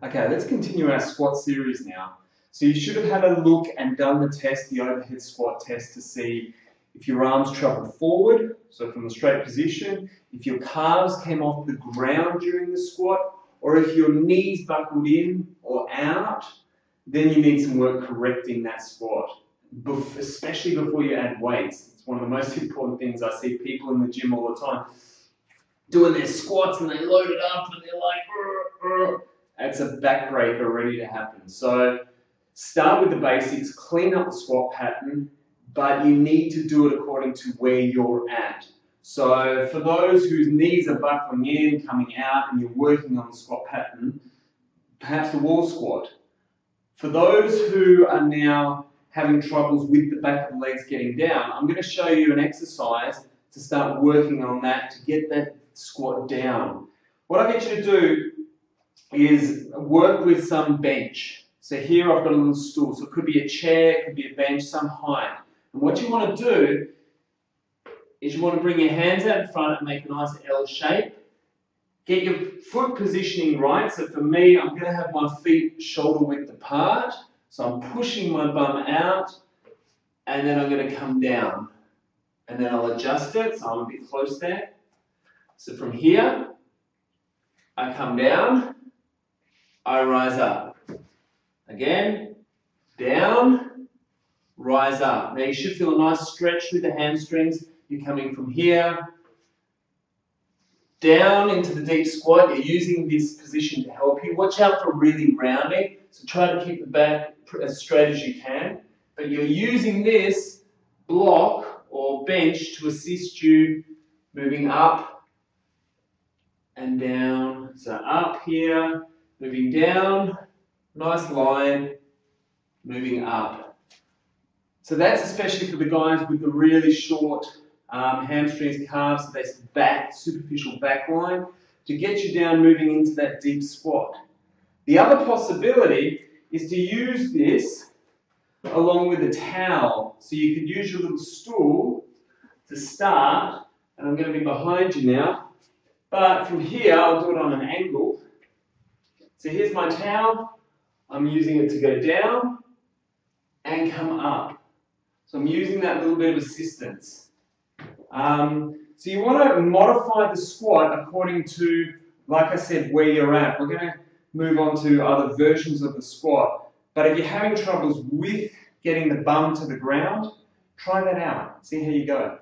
Okay, let's continue our squat series now. So you should have had a look and done the test, the overhead squat test to see if your arms traveled forward, so from the straight position, if your calves came off the ground during the squat, or if your knees buckled in or out, then you need some work correcting that squat, especially before you add weights. It's one of the most important things I see people in the gym all the time doing their squats and they load it up and they're like, it's a backbreaker ready to happen. So start with the basics, clean up the squat pattern, but you need to do it according to where you're at. So for those whose knees are buckling in, coming out, and you're working on the squat pattern, perhaps the wall squat. For those who are now having troubles with the back of the legs getting down, I'm going to show you an exercise to start working on that to get that squat down. What I get you to do is work with some bench. So here I've got a little stool, so it could be a chair, it could be a bench, some height. And what you want to do is you want to bring your hands out in front and make a nice L shape. Get your foot positioning right. So for me, I'm going to have my feet shoulder width apart. So I'm pushing my bum out and then I'm going to come down. And then I'll adjust it, so I'm a bit close there. So from here, I come down, I rise up. Again, down, rise up. Now you should feel a nice stretch through the hamstrings. You're coming from here, down into the deep squat. You're using this position to help you. Watch out for really rounding. So try to keep the back as straight as you can. But you're using this block or bench to assist you moving up and down. So up here, moving down, nice line, moving up. So that's especially for the guys with the really short um, hamstrings, calves, so that's back, superficial back line, to get you down moving into that deep squat. The other possibility is to use this along with a towel. So you could use your little stool to start, and I'm going to be behind you now, but from here, I'll do it on an angle. So here's my towel. I'm using it to go down and come up. So I'm using that little bit of assistance. Um, so you want to modify the squat according to, like I said, where you're at. We're going to move on to other versions of the squat. But if you're having troubles with getting the bum to the ground, try that out. See how you go.